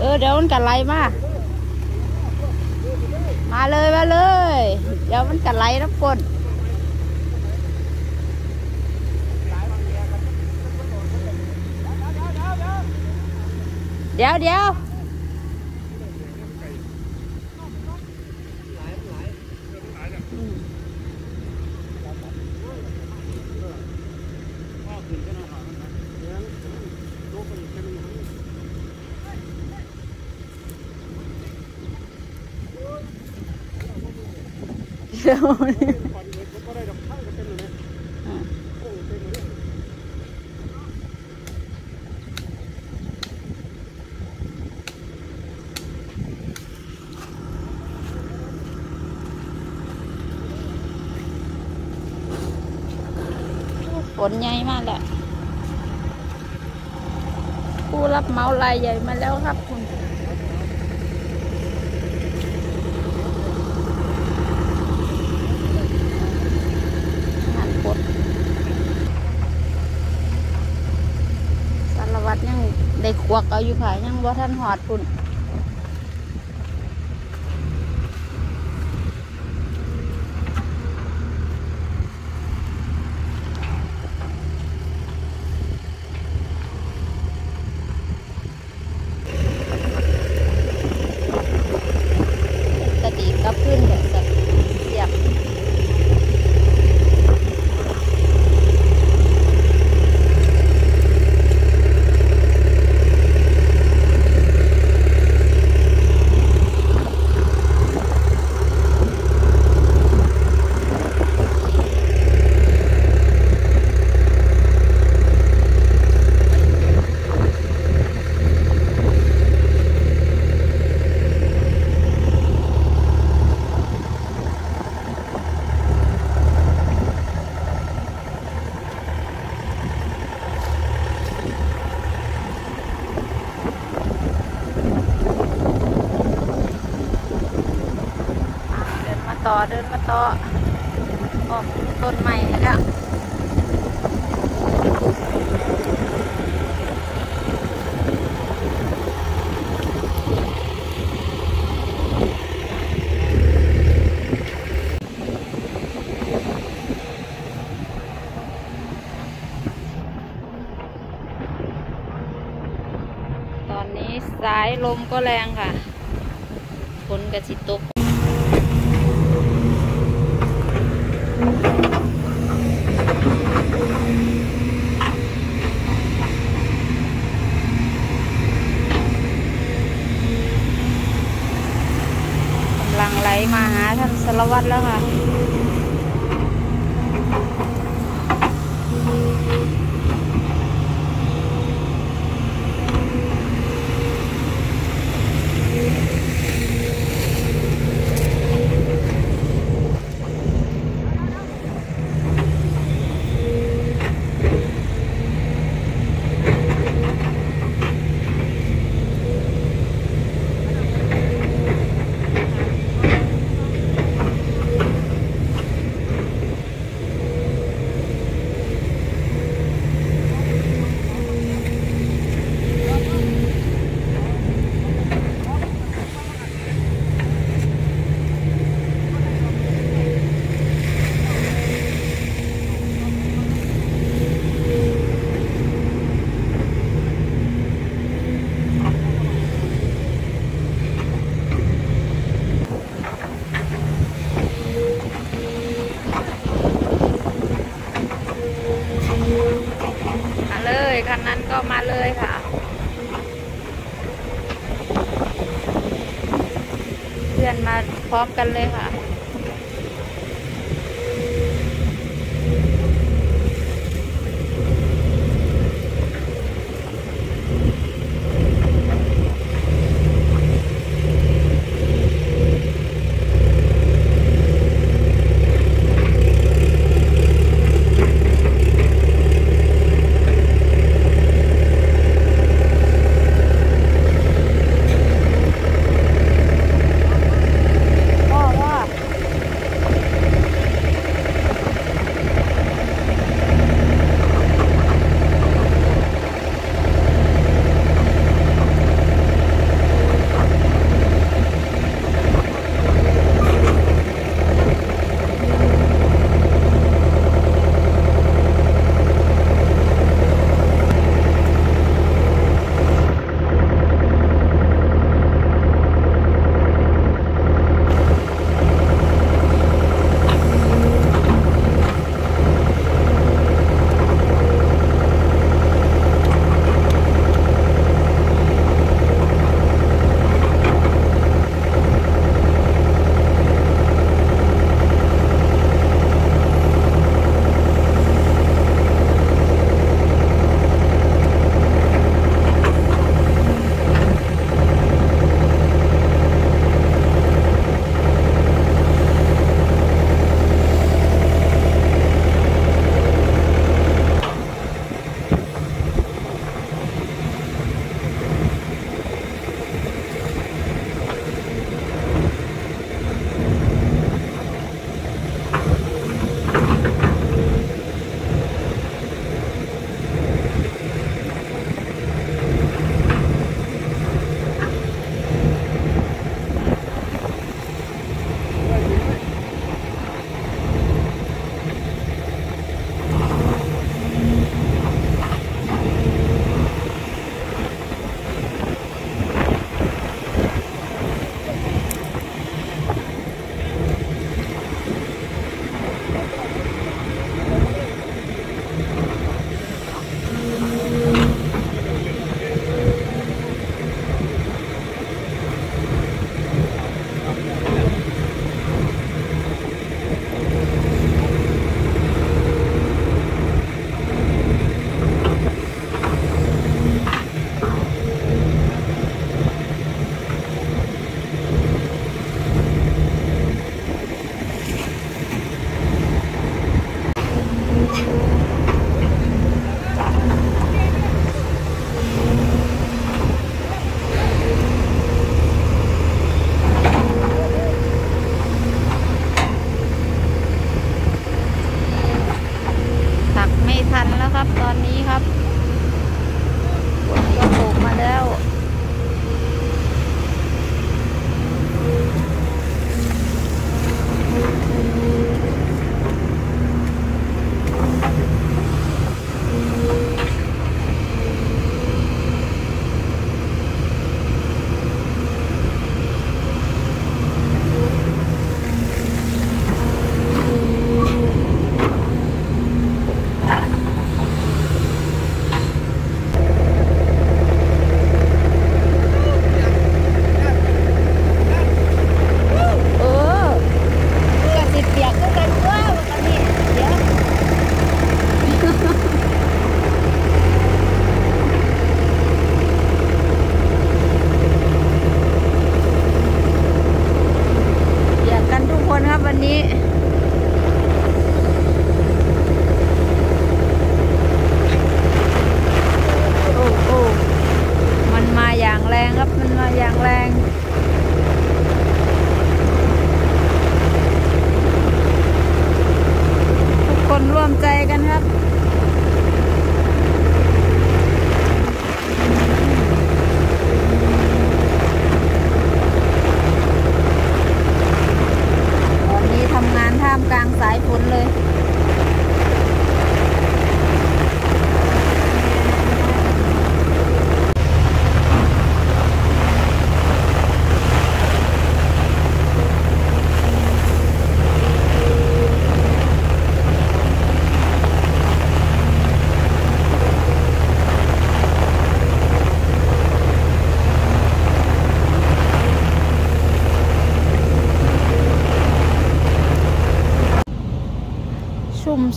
เออเดี๋ยวมันกัดไหลมา มาเลยมาเลย เดี๋ยวมันกัดไหลน้ำกลนเดี๋ยวเดี๋ยวอืม เลยวฝนใหญ่มากแหละผู้รับเมารายใหญ่มาแล้วครับคุณ งานกดสารวัตรยังได้ค วกเอาอยู่ขายยังว่าท่านหอดพุ่นกระดีกกับขึ้นเดี๋ยวจะเสียบ เดินมา ต่ออออกต้นใหม่แล้วตอนนี้สายลมก็แรงค่ะฝนกระสิตก กำลังไหลมาหาท่านสารวัตรแล้วค่ะ ก็มาเลยค่ะ เพื่อนมาพร้อมกันเลยค่ะ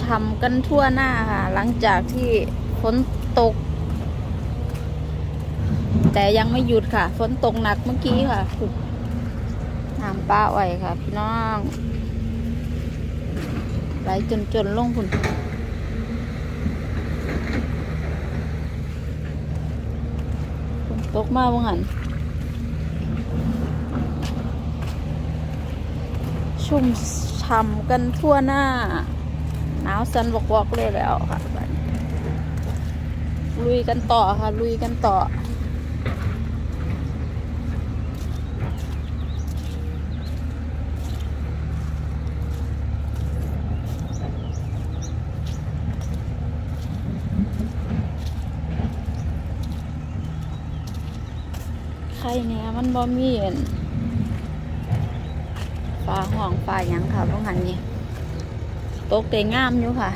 ฉ่ำกันทั่วหน้าค่ะ หลังจากที่ฝนตก แต่ยังไม่หยุดค่ะ ฝนตกหนักเมื่อกี้ค่ะน้ำป้าอ่อยค่ะ พี่น้องไหลจนจนๆลงคุณฝนตกมากว่างันชุ่มฉ่ำกันทั่วหน้า หนาวสันวอกๆเลยแล้วค่ะลุยกันต่อค่ะ ลุยกันต่อใครเนี่ยมันบ่มีเห็นฟ้าห้องฟ้ายังค่ะพวกหันนี่ ตกเตงามอยู่ค่ะ